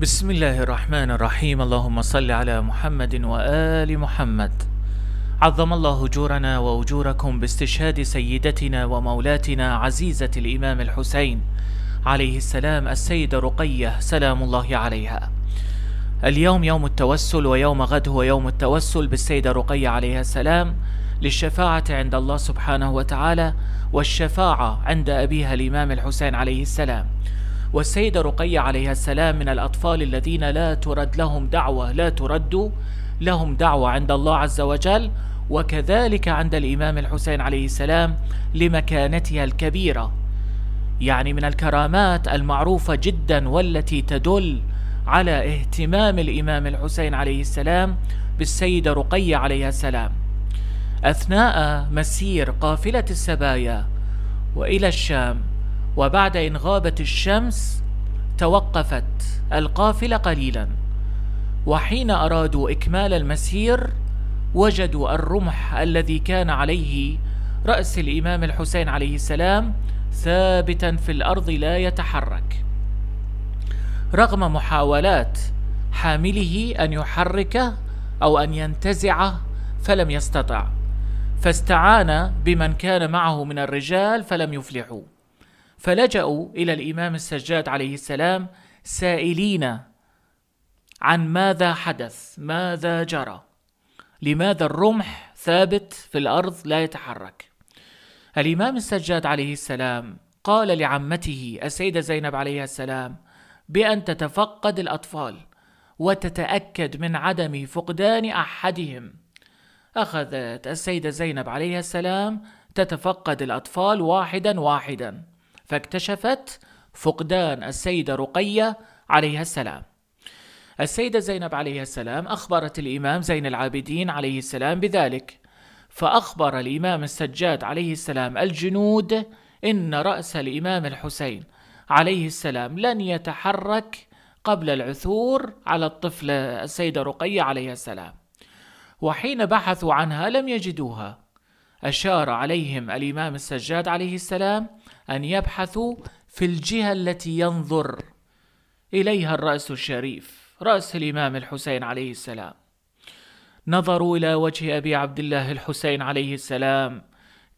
بسم الله الرحمن الرحيم. اللهم صل على محمد وآل محمد. عظم الله أجورنا وأجوركم باستشهاد سيدتنا ومولاتنا عزيزة الإمام الحسين عليه السلام السيدة رقية سلام الله عليها. اليوم يوم التوسل ويوم غد هو يوم التوسل بالسيدة رقية عليها السلام للشفاعة عند الله سبحانه وتعالى والشفاعة عند أبيها الإمام الحسين عليه السلام. والسيدة رقية عليها السلام من الأطفال الذين لا ترد لهم دعوة لا ترد لهم دعوة عند الله عز وجل وكذلك عند الإمام الحسين عليه السلام لمكانتها الكبيرة. يعني من الكرامات المعروفة جدا والتي تدل على اهتمام الإمام الحسين عليه السلام بالسيدة رقية عليها السلام. أثناء مسير قافلة السبايا وإلى الشام وبعد إن غابت الشمس توقفت القافلة قليلا وحين أرادوا إكمال المسير وجدوا الرمح الذي كان عليه رأس الإمام الحسين عليه السلام ثابتا في الأرض لا يتحرك. رغم محاولات حامله أن يحركه أو أن ينتزعه فلم يستطع. فاستعان بمن كان معه من الرجال فلم يفلحوا. فلجأوا إلى الإمام السجاد عليه السلام سائلين عن ماذا حدث ماذا جرى لماذا الرمح ثابت في الأرض لا يتحرك. الإمام السجاد عليه السلام قال لعمته السيدة زينب عليه السلام بأن تتفقد الأطفال وتتأكد من عدم فقدان أحدهم. أخذت السيدة زينب عليه السلام تتفقد الأطفال واحدا واحدا. فاكتشفت فقدان السيدة رقية عليها السلام. السيدة زينب عليه السلام أخبرت الإمام زين العابدين عليه السلام بذلك فأخبر الإمام السجاد عليه السلام الجنود إن رأس الإمام الحسين عليه السلام لن يتحرك قبل العثور على الطفلة السيدة رقية عليه السلام. وحين بحثوا عنها لم يجدوها. أشار عليهم الإمام السجاد عليه السلام أن يبحثوا في الجهة التي ينظر إليها الرأس الشريف رأس الإمام الحسين عليه السلام. نظروا إلى وجه أبي عبد الله الحسين عليه السلام.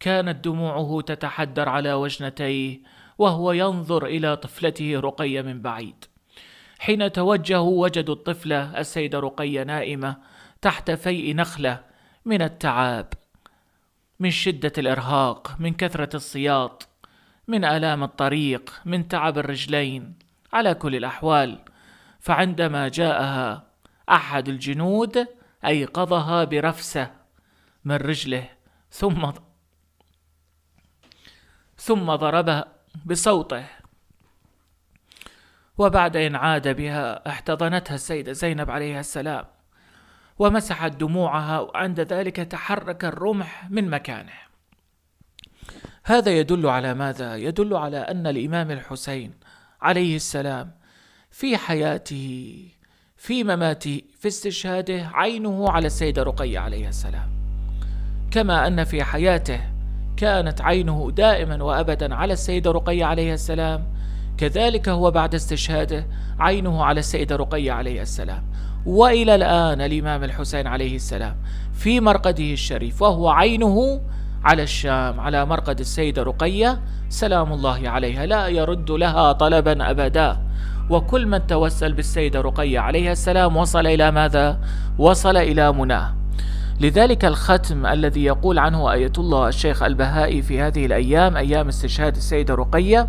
كانت دموعه تتحدر على وجنتيه وهو ينظر إلى طفلته رقية من بعيد. حين توجهوا وجدوا الطفلة السيدة رقية نائمة تحت فيء نخلة من التعاب من شدة الإرهاق من كثرة السياط من آلام الطريق من تعب الرجلين. على كل الأحوال فعندما جاءها أحد الجنود أيقظها برفسة من رجله ثم ثم ضربها بصوته. وبعد إن عاد بها احتضنتها السيدة زينب عليها السلام ومسحت دموعها وعند ذلك تحرك الرمح من مكانه. هذا يدل على ماذا؟ يدل على أن الإمام الحسين عليه السلام في حياته في مماته في استشهاده عينه على السيدة رقية عليه السلام. كما أن في حياته كانت عينه دائما وابدا على السيدة رقية عليه السلام. كذلك هو بعد استشهاده عينه على السيدة رقية عليه السلام. وإلى الآن الإمام الحسين عليه السلام في مرقده الشريف وهو عينه على الشام على مرقد السيدة رقية سلام الله عليها لا يرد لها طلبا أبدا وكل من توسل بالسيدة رقية عليها السلام وصل إلى ماذا؟ وصل إلى مناه لذلك الختم الذي يقول عنه آية الله الشيخ البهائي في هذه الأيام أيام استشهاد السيدة رقية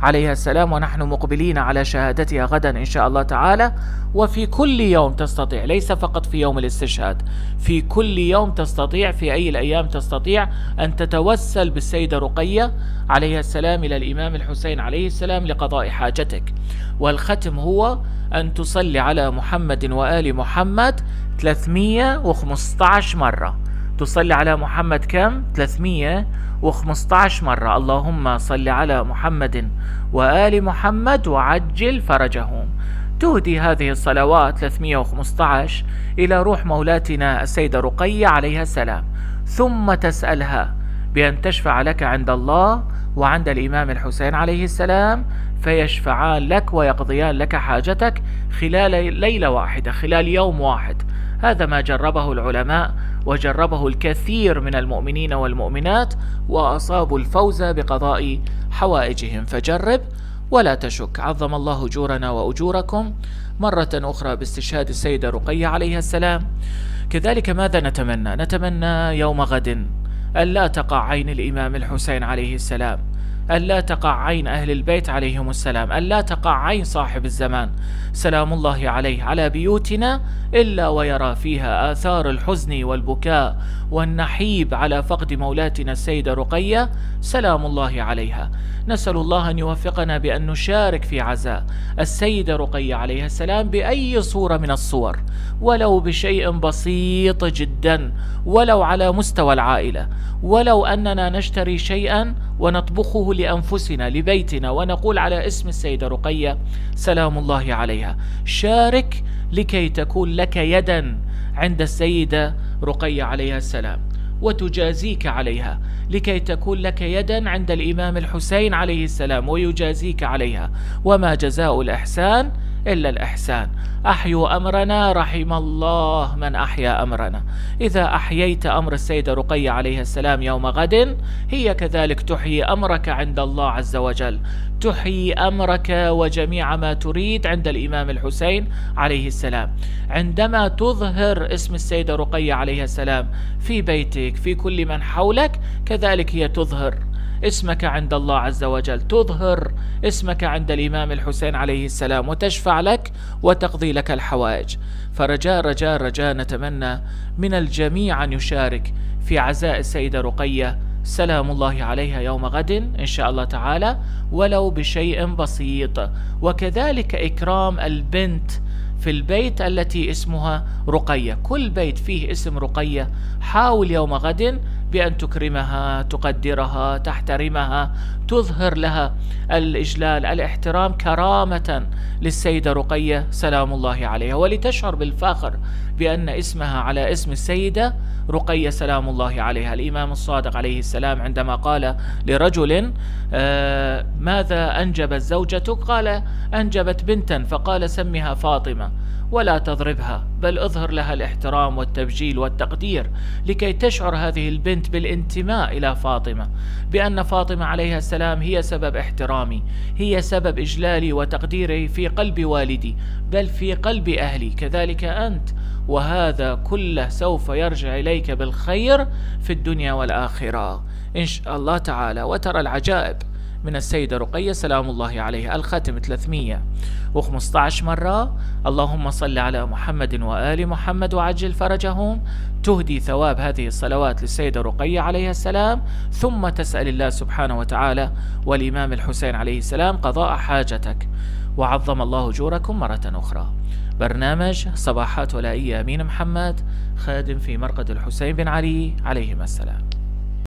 عليها السلام ونحن مقبلين على شهادتها غدا إن شاء الله تعالى. وفي كل يوم تستطيع ليس فقط في يوم الاستشهاد في كل يوم تستطيع في أي الأيام تستطيع أن تتوسل بالسيدة رقية عليها السلام إلى الإمام الحسين عليه السلام لقضاء حاجتك. والختم هو أن تصلي على محمد وآل محمد 315 مرة. تصلي على محمد كم؟ 315 مرة. اللهم صل على محمد وآل محمد وعجل فرجهم. تهدي هذه الصلوات 315 إلى روح مولاتنا السيدة رقية عليها السلام. ثم تسألها بأن تشفع لك عند الله وعند الإمام الحسين عليه السلام فيشفعان لك ويقضيان لك حاجتك خلال ليلة واحدة خلال يوم واحد. هذا ما جربه العلماء وجربه الكثير من المؤمنين والمؤمنات وأصابوا الفوز بقضاء حوائجهم. فجرب ولا تشك. عظم الله أجورنا وأجوركم. مرة أخرى باستشهاد السيدة رقية عليها السلام. كذلك ماذا نتمنى؟ نتمنى يوم غد ألا تقع عين الإمام الحسين عليه السلام. ألا تقع عين أهل البيت عليهم السلام ألا تقع عين صاحب الزمان. سلام الله عليه على بيوتنا إلا ويرى فيها آثار الحزن والبكاء والنحيب على فقد مولاتنا السيدة رقية. سلام الله عليها. نسأل الله أن يوفقنا بأن نشارك في عزاء السيدة رقية عليها السلام بأي صورة من الصور. ولو بشيء بسيط جدا ولو على مستوى العائلة ولو أننا نشتري شيئا ونطبخه لأنفسنا لبيتنا ونقول على اسم السيدة رقية سلام الله عليها. شارك لكي تكون لك يدا عند السيدة رقية عليها السلام وتجازيك عليها. لكي تكون لك يدا عند الإمام الحسين عليه السلام ويجازيك عليها. وما جزاء الإحسان إلا الإحسان. أحيوا أمرنا رحم الله من أحيا أمرنا. إذا أحييت أمر السيدة رقية عليه السلام يوم غد هي كذلك تحيي أمرك عند الله عز وجل. تحيي أمرك وجميع ما تريد عند الإمام الحسين عليه السلام. عندما تظهر اسم السيدة رقية عليه السلام في بيتك في كل من حولك كذلك هي تظهر. اسمك عند الله عز وجل. تظهر اسمك عند الإمام الحسين عليه السلام وتشفع لك وتقضي لك الحوائج. فرجاء رجاء رجاء نتمنى من الجميع أن يشارك في عزاء السيدة رقية. سلام الله عليها يوم غد إن شاء الله تعالى. ولو بشيء بسيط. وكذلك إكرام البنت في البيت التي اسمها رقية. كل بيت فيه اسم رقية. حاول يوم غد بأن تكرمها تقدرها تحترمها تظهر لها الإجلال الإحترام كرامة للسيدة رقية سلام الله عليها. ولتشعر بالفخر بأن اسمها على اسم السيدة رقية سلام الله عليها. الإمام الصادق عليه السلام عندما قال لرجل آه ماذا أنجبت زوجتك؟ قال أنجبت بنتا. فقال سمها فاطمة. ولا تضربها بل اظهر لها الاحترام والتبجيل والتقدير لكي تشعر هذه البنت بالانتماء إلى فاطمة بأن فاطمة عليها السلام هي سبب احترامي هي سبب إجلالي وتقديري في قلب والدي بل في قلب أهلي. كذلك أنت وهذا كله سوف يرجع إليك بالخير في الدنيا والآخرة. إن شاء الله تعالى وترى العجائب. من السيدة رقية سلام الله عليها. الختم 315 مرة اللهم صل على محمد وآل محمد وعجل فرجهم. تهدي ثواب هذه الصلوات للسيدة رقية عليها السلام. ثم تسأل الله سبحانه وتعالى والإمام الحسين عليه السلام قضاء حاجتك. وعظم الله أجوركم مرة أخرى. برنامج صباحات ولائية أمين محمد خادم في مرقد الحسين بن علي عليهما السلام.